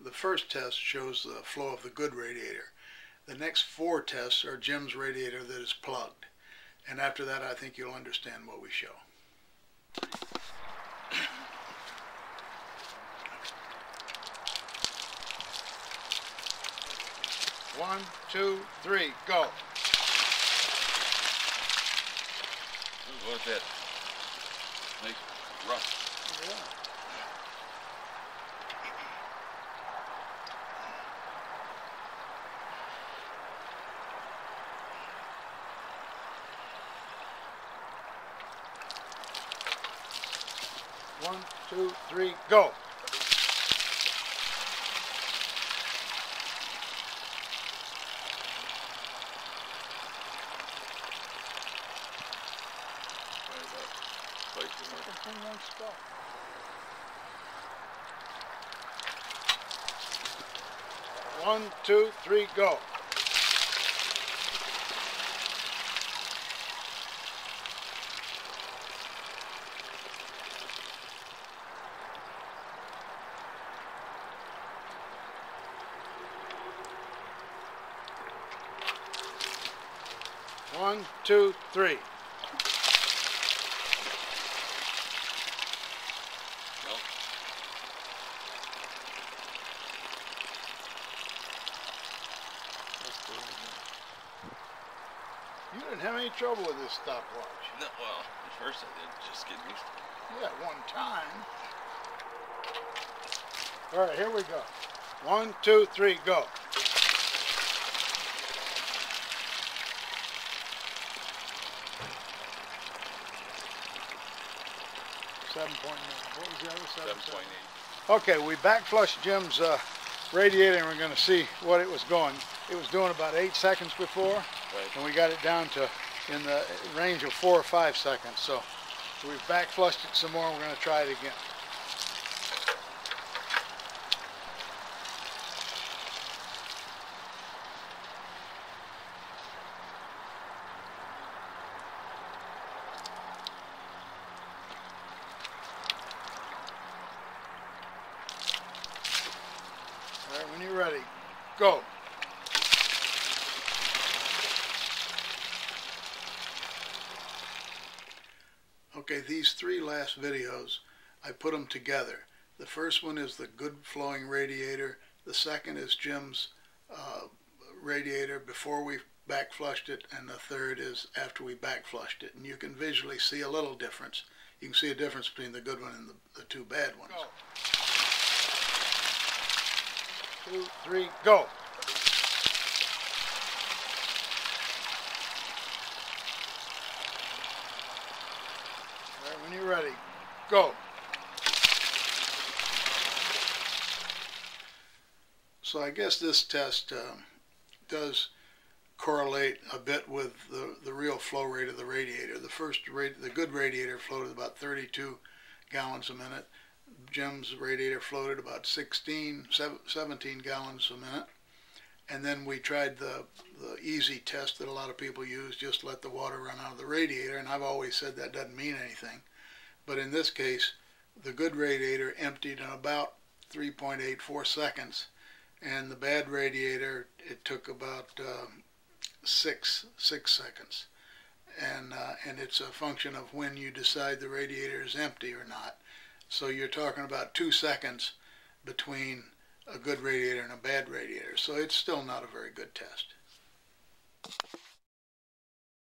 The first test shows the flow of the good radiator. The next four tests are Jim's radiator that is plugged. And after that, I think you'll understand what we show. One, two, three, go. What's that? Nice rough. Yeah. One, two, three, go. One, two, three, go. One, two, three. You didn't have any trouble with this stopwatch. No, well, at first I did. Just get used to it. Yeah, one time. All right, here we go. One, two, three, go. Seven point nine. What was the other? Seven point eight. Okay, we back flushed Jim's uh, radiator and we're going to see what it was going. It was doing about eight seconds before, Right. and we got it down to in the range of four or five seconds. So we've back flushed it some more. And We're going to try it again. Ready, go. Okay, these three last videos, I put them together. The first one is the good flowing radiator. The second is Jim's uh, radiator before we back flushed it. And the third is after we back flushed it. And you can visually see a little difference. You can see a difference between the good one and the, the two bad ones. Go. Two, three, go. When you're ready, go. So I guess this test um, does correlate a bit with the, the real flow rate of the radiator. The first rate, the good radiator floated about 32 gallons a minute. Jim's radiator floated about 16, 17 gallons a minute. And then we tried the, the easy test that a lot of people use, just let the water run out of the radiator. And I've always said that doesn't mean anything. But in this case, the good radiator emptied in about 3.84 seconds and the bad radiator it took about um, six six seconds and uh, and it's a function of when you decide the radiator is empty or not so you're talking about two seconds between a good radiator and a bad radiator. So it's still not a very good test.